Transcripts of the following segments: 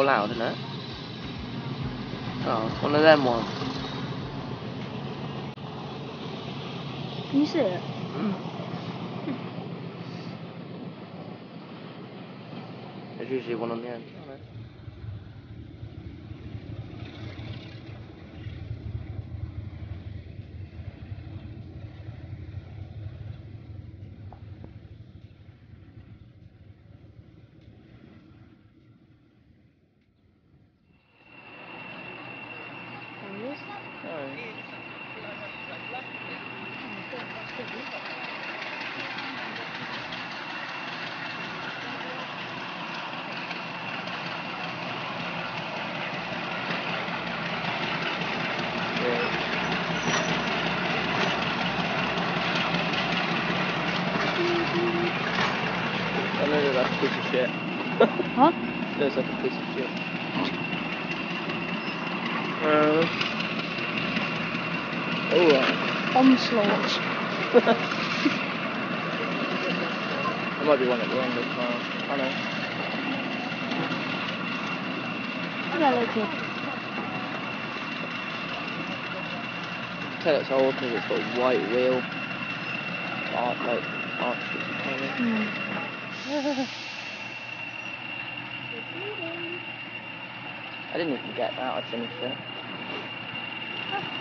loud, isn't it? Oh, it's one of them ones. Can you see it? There's usually one on the end is. Oh. Yeah. I know that that's a piece of shit. Huh? Looks like a piece of shit. Uh, oh, Onslaught. there might be one at the end as well. I know. Hello, kid. Tell it's old because it's got a white wheel. Art, like, arches. of. Hmm. I didn't even get that, I finished it.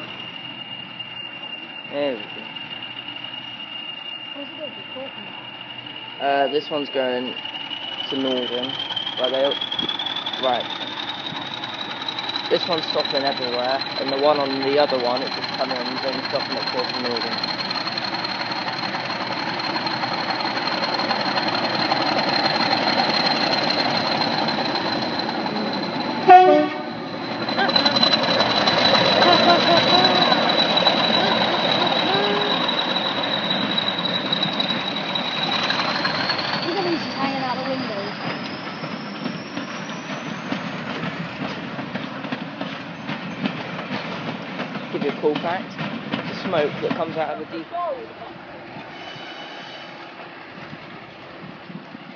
Uh, this one's going to Norden. Right, right. This one's stopping everywhere, and the one on the other one, it's just coming and then stopping at Norden. Look at these just hanging out the window. Give you a cool fact. The smoke that comes out of the deep.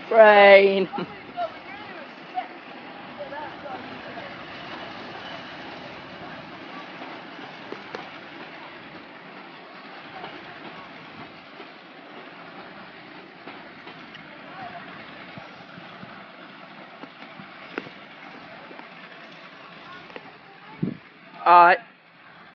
Brain! Alright.